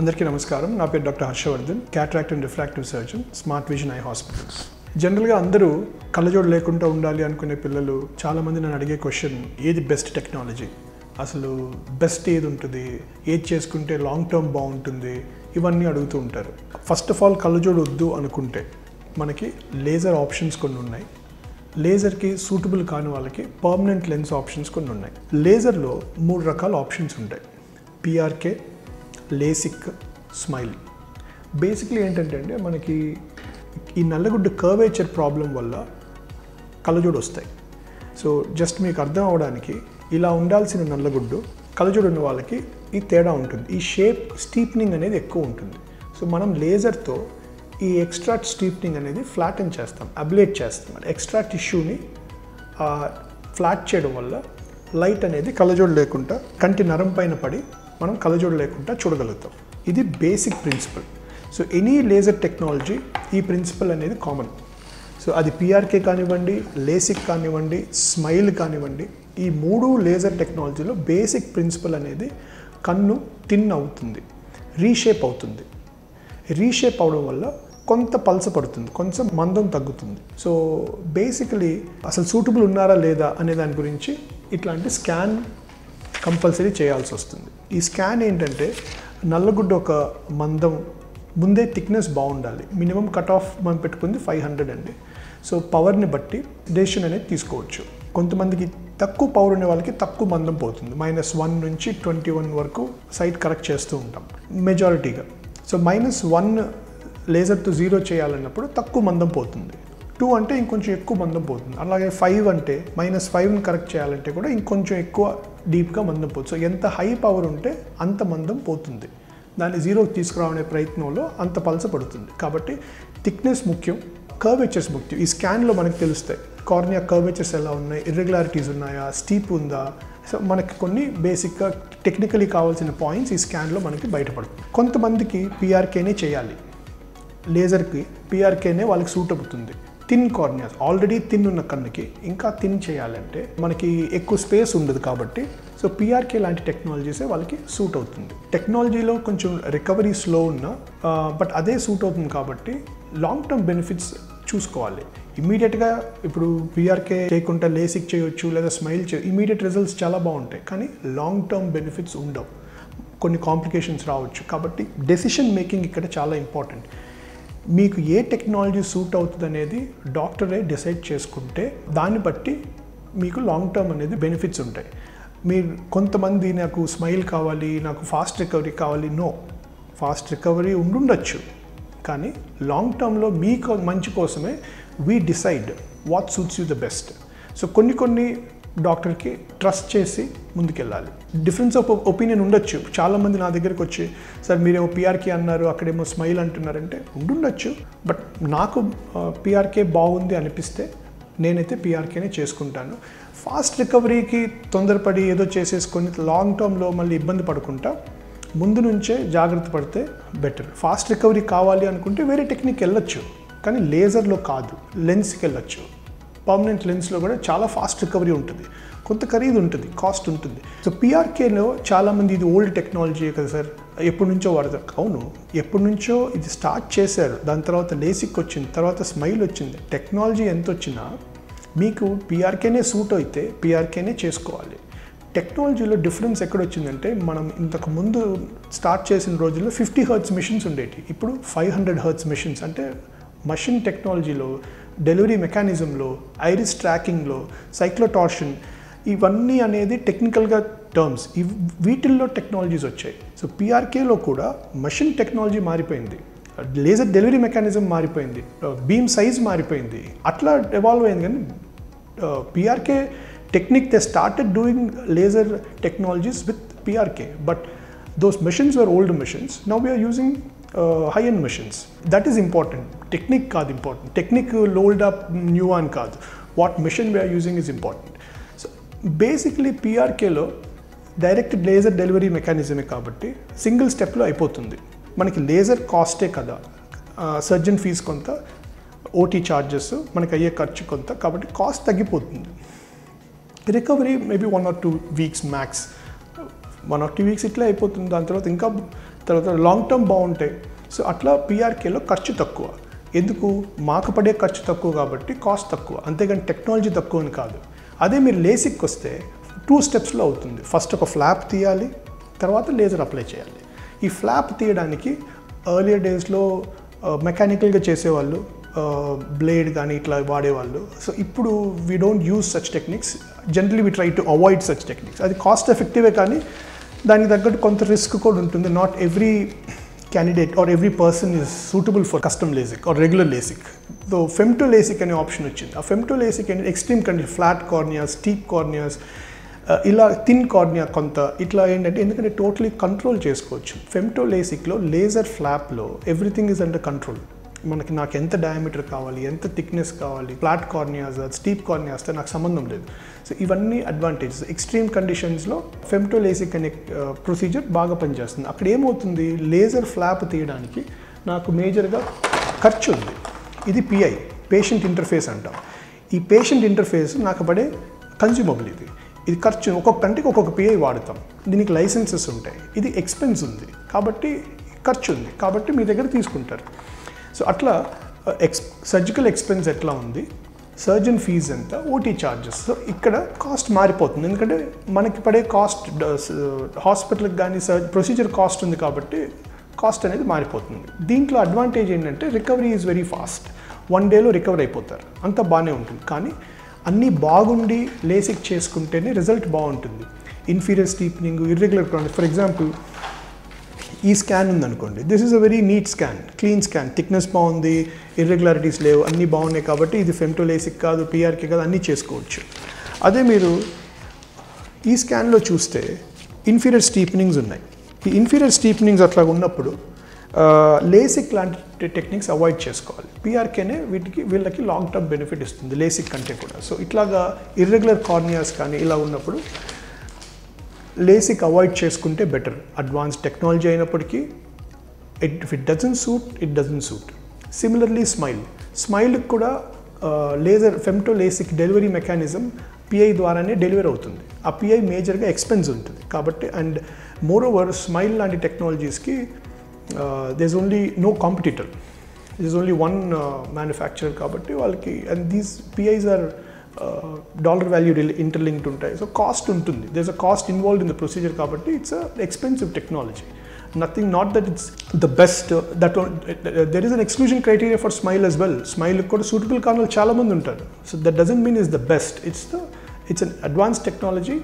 అందరికీ నమస్కారం. నా పేరు doctor Harshavardhan cataract and refractive surgeon Smart Vision Eye Hospitals. జనరల్గా అందరూ కళ్ళజోడు లేకుండా ఉండాలి అనుకునే పిల్లలు చాలామంది నన్ను అడిగే క్వశ్చన్ ఏది బెస్ట్ టెక్నాలజీ? అసలు బెస్ట్ ఏది ఉంటుంది? ఏది చేసుకుంటే లాంగ్ టర్మ్ బాగుంటుంది? ఇవన్నీ అడుగుతూ ఉంటారు. ఫస్ట్ ఆఫ్ ఆల్ కళ్ళజోడు వద్దు అనుకుంటే మనకి లేజర్ ఆప్షన్స్ కొన్ని ఉన్నాయి. లేజర్కి సూటబుల్ కాని వాళ్ళకి పర్మనెంట్ లెన్స్ ఆప్షన్స్ కొన్ని ఉన్నాయి. లేజర్లో మూడు రకాల ఆప్షన్స్ ఉంటాయి. PRK LASIK smile. బేసిక్లీ ఏంటంటే అంటే మనకి ఈ నల్లగుడ్డు కర్వేచర్ ప్రాబ్లం వల్ల కళ్ళజోడు వస్తాయి. సో జస్ట్ మీకు అర్థం అవడానికి ఇలా ఉండాల్సిన నల్లగుడ్డు కళ్ళజోడు ఉన్న వాళ్ళకి ఈ తేడా ఉంటుంది. ఈ షేప్ స్టీప్నింగ్ అనేది ఎక్కువ ఉంటుంది. సో మనం లేజర్తో ఈ ఎక్స్ట్రా స్టీప్నింగ్ అనేది ఫ్లాటన్ చేస్తాం అబ్లేట్ చేస్తాం. ఎక్స్ట్రా టిష్యూని ఫ్లాట్ చేయడం వల్ల లైట్ అనేది కళ్ళజోడు లేకుండా కంటి నరం పైన పడి మనం కలజోడు లేకుండా చూడగలుగుతాం. ఇది basic principle so any laser technology ఈ ప్రిన్సిపల్ అనేది కామన్ సో అది పిఆర్కే కానివ్వండి లేసిక్ కానివ్వండి స్మైల్ కానివ్వండి ఈ మూడు లేజర్ టెక్నాలజీలో బేసిక్ ప్రిన్సిపల్ అనేది కన్ను తిన్ అవుతుంది రీషేప్ అవుతుంది. రీషేప్ అవడం వల్ల కొంత పల్స పడుతుంది కొంచెం మందం తగ్గుతుంది. సో బేసికలీ అసలు సూటబుల్ ఉన్నారా లేదా అనే దాని గురించి ఇట్లాంటి స్కాన్ కంపల్సరీ చేయాల్సి వస్తుంది. ఈ స్కాన్ ఏంటంటే నల్లగుడ్డ ఒక మందం ముందే థిక్నెస్ బాగుండాలి. మినిమం కట్ ఆఫ్ మనం పెట్టుకుంది ఫైవ్ హండ్రెడ్ అండి. సో పవర్ని బట్టి డెసిషన్ అనేది తీసుకోవచ్చు. కొంతమందికి తక్కువ పవర్ ఉండే వాళ్ళకి తక్కువ మందం పోతుంది. మైనస్ వన్ నుంచి ట్వంటీ వన్ వరకు సైట్ కరెక్ట్ చేస్తూ ఉంటాం. మెజారిటీగా సో మైనస్ వన్ లేజర్తో జీరో చేయాలన్నప్పుడు తక్కువ మందం పోతుంది. టూ అంటే ఇంకొంచెం ఎక్కువ మందం పోతుంది. అలాగే ఫైవ్ అంటే మైనస్ ఫైవ్ని కరెక్ట్ చేయాలంటే కూడా ఇంకొంచెం ఎక్కువ డీప్గా మందం పోతుంది. సో ఎంత హై పవర్ ఉంటే అంత మందం పోతుంది. దాన్ని జీరోకి తీసుకురావనే ప్రయత్నంలో అంత పలస పడుతుంది. కాబట్టి థిక్నెస్ ముఖ్యం కర్వేచర్స్ ముఖ్యం. ఈ స్కాన్లో మనకు తెలుస్తాయి కార్నియా కర్వేచర్స్ ఎలా ఉన్నాయి ఇర్రెగ్యులారిటీస్ ఉన్నాయా స్టీప్ ఉందా? సో మనకి కొన్ని బేసిక్గా టెక్నికలీ కావాల్సిన పాయింట్స్ ఈ స్కాన్లో మనకి బయటపడుతుంది కొంతమందికి పిఆర్కేనే చేయాలి. లేజర్కి పిఆర్కేనే వాళ్ళకి సూట్ అవుతుంది. థిన్ కార్నియాస్ ఆల్రెడీ థిన్ ఉన్న కన్నుకి ఇంకా థిన్ చేయాలంటే మనకి ఎక్కువ స్పేస్ ఉండదు కాబట్టి సో పిఆర్కే లాంటి టెక్నాలజీసే వాళ్ళకి సూట్ అవుతుంది. టెక్నాలజీలో కొంచెం రికవరీ స్లో ఉన్నా బట్ అదే సూట్ అవుతుంది కాబట్టి లాంగ్ టర్మ్ బెనిఫిట్స్ చూసుకోవాలి. ఇమీడియట్గా ఇప్పుడు పిఆర్కే చేయకుండా లేసిక్ చేయొచ్చు లేదా స్మైల్ చేయ ఇమీడియట్ రిజల్ట్స్ చాలా బాగుంటాయి కానీ లాంగ్ టర్మ్ బెనిఫిట్స్ ఉండవు. కొన్ని కాంప్లికేషన్స్ రావచ్చు కాబట్టి డెసిషన్ మేకింగ్ ఇక్కడ చాలా ఇంపార్టెంట్ మీకు ఏ టెక్నాలజీ సూట్ అవుతుంది అనేది డాక్టరే డిసైడ్ చేసుకుంటే దాన్ని బట్టి మీకు లాంగ్ టర్మ్ అనేది బెనిఫిట్స్ ఉంటాయి. మీరు కొంతమంది నాకు స్మైల్ కావాలి నాకు ఫాస్ట్ రికవరీ కావాలి నో ఫాస్ట్ రికవరీ ఉండుండొచ్చు. కానీ లాంగ్ టర్మ్లో మీకు మంచి కోసమే we decide what suits you the best so కొన్ని కొన్ని డాక్టర్కి ట్రస్ట్ చేసి ముందుకెళ్ళాలి. డిఫరెన్స్ ఆఫ్ ఒపీనియన్ ఉండొచ్చు. చాలామంది నా దగ్గరకు వచ్చి సార్ మీరేమో పిఆర్కే అన్నారు అక్కడేమో స్మైల్ అంటున్నారంటే ఉండుండొచ్చు. బట్ నాకు పిఆర్కే బాగుంది అనిపిస్తే నేనైతే పిఆర్కేనే చేసుకుంటాను. ఫాస్ట్ రికవరీకి తొందరపడి ఏదో చేసేసుకొని లాంగ్ టర్మ్లో మళ్ళీ ఇబ్బంది పడుకుంటా. ముందు నుంచే జాగ్రత్త పడితే బెటర్. ఫాస్ట్ రికవరీ కావాలి అనుకుంటే వేరే టెక్నిక్ వెళ్ళొచ్చు. కానీ లేజర్లో కాదు. లెన్స్కి వెళ్ళొచ్చు. పర్మనెంట్ లెన్స్లో కూడా చాలా ఫాస్ట్ రికవరీ ఉంటుంది. కొంత ఖరీదు ఉంటుంది కాస్ట్ ఉంటుంది. సో పిఆర్కేలో చాలామంది ఇది ఓల్డ్ టెక్నాలజీ కదా సార్? ఎప్పటి నుంచో వాడతారు. అవును. ఎప్పటి నుంచో ఇది స్టార్ట్ చేశారు. దాని తర్వాత లేసిక్ వచ్చింది తర్వాత స్మైల్ వచ్చింది. టెక్నాలజీ ఎంత వచ్చినా మీకు పిఆర్కేనే సూట్ అయితే పిఆర్కేనే చేసుకోవాలి. టెక్నాలజీలో డిఫరెన్స్ ఎక్కడ వచ్చిందంటే మనం ఇంతకు ముందు స్టార్ట్ చేసిన రోజుల్లో ఫిఫ్టీ హర్ట్స్ మిషన్స్ ఉండేవి ఇప్పుడు ఫైవ్ హండ్రెడ్ హర్ట్స్ మిషన్స్ అంటే మషిన్ టెక్నాలజీలో డెలివరీ మెకానిజంలో ఐరిస్ ట్రాకింగ్లో సైక్లోటార్షన్ ఇవన్నీ అనేది టెక్నికల్గా టర్మ్స్. ఇవి వీటిల్లో టెక్నాలజీస్ వచ్చాయి. సో పిఆర్కేలో కూడా మషిన్ టెక్నాలజీ మారిపోయింది. లేజర్ డెలివరీ మెకానిజం మారిపోయింది. బీమ్ సైజ్ మారిపోయింది. అట్లా ఎవాల్వ్ అయింది కానీ PRK technique they started doing laser technologies with PRK. But those machines are old machines. Now we're using high end machines that is important technique కాదు important technique old of new అని కాదు what machine we're using is important so basically పిఆర్కేలో direct laser delivery మెకానిజమే కాబట్టి single స్టెప్లో అయిపోతుంది. మనకి laser కాస్టే కదా. Surgeon fee కొంత ఓటీ ఛార్జెస్ మనకి అయ్యే ఖర్చు కొంత కాబట్టి కాస్ట్ తగ్గిపోతుంది. Recovery maybe one or two weeks max one or two weeks ఇట్లా అయిపోతుంది. దాని తర్వాత ఇంకా తర్వాత లాంగ్ టర్మ్ బాగుంటాయి. సో అట్లా పీఆర్కేలో ఖర్చు తక్కువ. ఎందుకు? మాకు పడే ఖర్చు తక్కువ కాబట్టి కాస్ట్ తక్కువ. అంతేగాని టెక్నాలజీ తక్కువ అని కాదు. అదే మీరు లేసిక్ వస్తే టూ స్టెప్స్లో అవుతుంది. ఫస్ట్ ఒక ఫ్లాప్ తీయాలి తర్వాత లేజర్ అప్లై చేయాలి. ఈ ఫ్లాప్ తీయడానికి ఎర్లియర్ డేస్లో మెకానికల్గా చేసేవాళ్ళు uh, బ్లేడ్ కానీ ఇట్లా వాడేవాళ్ళు. సో ఇప్పుడు we don't use such techniques generally we try to avoid such techniques అది కాస్ట్ ఎఫెక్టివే కానీ దానికి తగ్గట్టు కొంత రిస్క్ కూడా ఉంటుంది. Not every candidate or every person is suitable for custom LASIK or regular LASIK so femto LASIK అనే option వచ్చింది. ఆ ఫెమ్టో లేసిక్ అనేది extreme condition flat corneas steep corneas ఇలా థిన్ కార్నియా కొంత. ఇట్లా ఏంటంటే ఎందుకంటే టోటలీ కంట్రోల్ చేసుకోవచ్చు. ఫెమ్టో లేసిక్లో లేజర్ ఫ్లాప్లో ఎవ్రీథింగ్ ఈజ్ అండర్ కంట్రోల్ మనకి నాకు ఎంత డయామీటర్ కావాలి ఎంత థిక్నెస్ కావాలి ఫ్లాట్ కార్నియాస్ స్టీప్ కార్నియాస్ నాకు సంబంధం లేదు. సో ఇవన్నీ అడ్వాంటేజెస్ ఎక్స్ట్రీమ్ కండిషన్స్లో ఫెమ్టో లేసిక్ అనే ప్రొసీజర్ బాగా పనిచేస్తుంది. అక్కడ ఏమవుతుంది? లేజర్ ఫ్లాప్ తీయడానికి నాకు మేజర్గా ఖర్చు ఉంది. ఇది పిఐ పేషెంట్ ఇంటర్ఫేస్ అంటాం. ఈ పేషెంట్ ఇంటర్ఫేస్ నాకు పడే కన్జ్యూమబుల్ ఇది. ఇది ఖర్చు ఒక్కొక్క కంటికి ఒక్కొక్క పిఐ వాడతాం. దీనికి లైసెన్సెస్ ఉంటాయి. ఇది ఎక్స్పెన్స్ ఉంది. కాబట్టి ఖర్చు ఉంది. కాబట్టి మీ దగ్గర తీసుకుంటారు. సో అట్లా ఎక్స్ సర్జికల్ ఎక్స్పెన్స్ ఎట్లా ఉంది? సర్జన్ ఫీజ్ ఎంత? ఓటీ ఛార్జెస్ సో ఇక్కడ కాస్ట్ మారిపోతుంది. ఎందుకంటే మనకి పడే కాస్ట్ హాస్పిటల్కి కానీ సర్జ్ ప్రొసీజర్ కాస్ట్ ఉంది కాబట్టి కాస్ట్ అనేది మారిపోతుంది. దీంట్లో అడ్వాంటేజ్ ఏంటంటే recovery is very fast one డేలో రికవర్ అయిపోతారు. అంత బాగానే ఉంటుంది. కానీ అన్నీ బాగుండి లేసిక్ చేసుకుంటేనే రిజల్ట్ బాగుంటుంది. Inferior steepening irregular for example ఈ స్కాన్ ఉందనుకోండి. This is a very neat scan clean scan thickness బాగుంది ఇర్రెగ్యులారిటీస్ లేవు అన్నీ బాగున్నాయి కాబట్టి ఇది ఫెమ్టోలేసిక్ కాదు పిఆర్కే కాదు అన్నీ చేసుకోవచ్చు. అదే మీరు ఈ స్కాన్లో చూస్తే ఇన్ఫీరియర్ స్టీపెనింగ్స్ ఉన్నాయి. ఈ ఇన్ఫీరియర్ స్టీపనింగ్స్ అట్లా ఉన్నప్పుడు లేసిక్ లాంటి టెక్నిక్స్ అవాయిడ్ చేసుకోవాలి. పిఆర్కేనే వీటికి వీళ్ళకి లాంగ్ టర్మ్ బెనిఫిట్ ఇస్తుంది లేసిక్ కంటే కూడా. సో ఇట్లాగా ఇర్రెగ్యులర్ కార్నియాస్ కానీ ఇలా ఉన్నప్పుడు లేసిక్ అవాయిడ్ చేసుకుంటే బెటర్. అడ్వాన్స్ టెక్నాలజీ అయినప్పటికీ it if it doesn't suit it doesn't suit similarly SMILE స్మైల్కి కూడా laser femto LASIK delivery mechanism PI ద్వారానే డెలివరీ అవుతుంది. ఆ పిఐ మేజర్గా ఎక్స్పెన్స్ ఉంటుంది. కాబట్టి అండ్ మోర్ ఓవర్ స్మైల్ లాంటి టెక్నాలజీస్కి there's only no competitor this only one manufacturer కాబట్టి వాళ్ళకి and these PIs are dollar value interlinked ఉంటాయి. సో కాస్ట్ ఉంటుంది. There's a cost involved in the procedure కాబట్టి it's a expensive technology nothing not that it's the best that there is an exclusion criteria for SMILE as well SMILE కూడా suitable కారణాలు చాలా చాలామంది ఉంటారు. So that doesn't mean is the best it's the it's an advance technology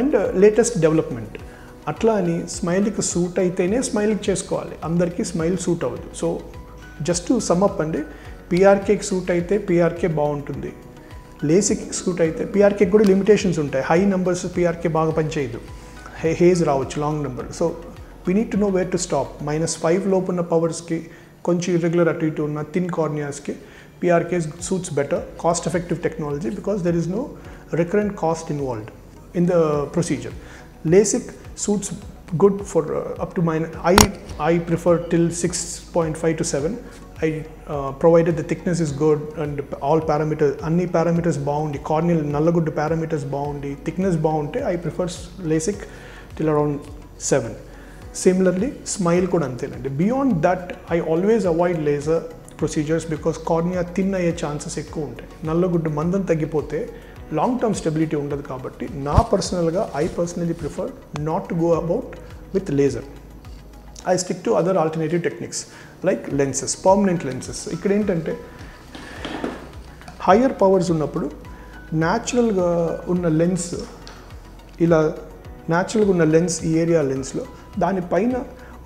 and latest development అట్లా అని స్మైల్కి suit అయితేనే స్మైల్కి చేసుకోవాలి. అందరికీ స్మైల్ సూట్ అవ్వదు. So just sum sum up అండి పిఆర్కేకి సూట్ అయితే పీఆర్కే బాగుంటుంది. లేసిక్ సూట్ అయితే పిఆర్కే కూడా లిమిటేషన్స్ ఉంటాయి హై నెంబర్స్ పిఆర్కే బాగా పనిచేయదు హే హేజ్ రావచ్చు long number so we need to know where to stop minus five లోపు ఉన్న పవర్స్కి కొంచెం ఇర్రెగ్యులర్ అటు ఇటు ఉన్న thin కార్నియాస్కి PRK suits better cost effective technology because there is no recurrent cost involved in the procedure. LASIK suits good for uh, up to mine. I I prefer till 6.5 to 7. I uh, provided the thickness is good and all parameters, అన్ని parameters బాగుండి corneal నల్లగుడ్డ parameters బాగుండి thickness బాగుంటే I prefers LASIK till around seven similarly SMILE కూడా అంతేనండి. Beyond that I always avoid laser procedures because cornea thin అయ్యే chances ఎక్కువ ఉంటాయి. నల్లగుడ్డు మందం తగ్గిపోతే లాంగ్ టర్మ్ స్టెబిలిటీ ఉండదు కాబట్టి నా పర్సనల్గా I personally prefer not to go about with laser I stick to other alternative techniques like lenses permanent lenses. ఇక్కడ ఏంటంటే హయ్యర్ పవర్స్ ఉన్నప్పుడు న్యాచురల్గా ఉన్న లెన్స్ ఇలా న్యాచురల్గా ఉన్న లెన్స్ ఈ ఏరియా లెన్స్లో దానిపైన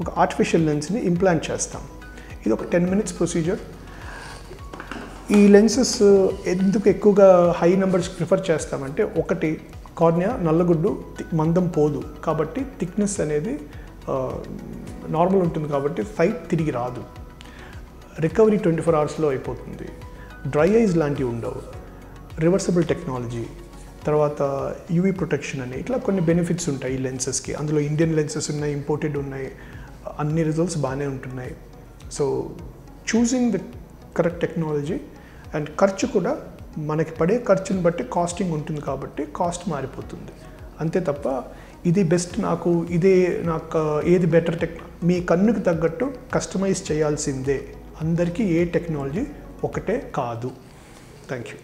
ఒక ఆర్టిఫిషియల్ లెన్స్ని ఇంప్లాంట్ చేస్తాం. ఇది ఒక టెన్ మినిట్స్ ప్రొసీజర్ ఈ లెన్సెస్ ఎందుకు ఎక్కువగా హై నెంబర్స్ ప్రిఫర్ చేస్తామంటే ఒకటి కార్నియా నల్లగుడ్డు మందం పోదు. కాబట్టి థిక్నెస్ అనేది నార్మల్ ఉంటుంది కాబట్టి సైట్ తిరిగి రాదు. రికవరీ ట్వంటీ ఫోర్ అవర్స్లో అయిపోతుంది. డ్రై ఐస్ లాంటివి ఉండవు. రివర్సబుల్ టెక్నాలజీ తర్వాత యూవీ ప్రొటెక్షన్ అని ఇట్లా కొన్ని బెనిఫిట్స్ ఉంటాయి ఈ లెన్సెస్కి అందులో ఇండియన్ లెన్సెస్ ఉన్నాయి ఇంపోర్టెడ్ ఉన్నాయి అన్ని రిజల్ట్స్ బాగానే ఉంటున్నాయి. So choosing the correct technology and ఖర్చు కూడా మనకి పడే ఖర్చుని బట్టి కాస్టింగ్ ఉంటుంది కాబట్టి కాస్ట్ మారిపోతుంది. అంతే తప్ప ఇది బెస్ట్ నాకు ఇదే నాకు ఏది బెటర్ టెక్ మీ కన్నుకు తగ్గట్టు కస్టమైజ్ చేయాల్సిందే. అందరికీ ఏ టెక్నాలజీ ఒకటే కాదు. Thank you